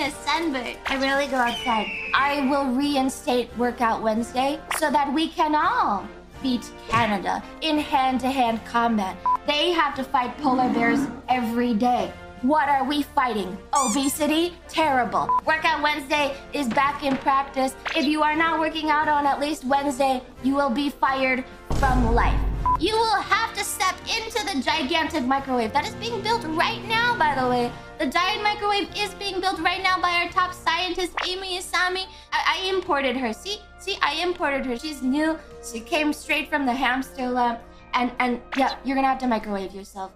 a sunburn. I rarely go outside. I will reinstate Workout Wednesday so that we can all beat Canada in hand-to-hand combat. They have to fight polar bears every day. What are we fighting? Obesity? Terrible. Workout Wednesday is back in practice. If you are not working out on at least Wednesday, you will be fired from life. You will have to into the gigantic microwave that is being built right now, by the way. The giant microwave is being built right now by our top scientist, Eimi Isami. I, I imported her. See? See? I imported her. She's new. She came straight from the hamster lab. And, and yeah, you're gonna have to microwave yourself.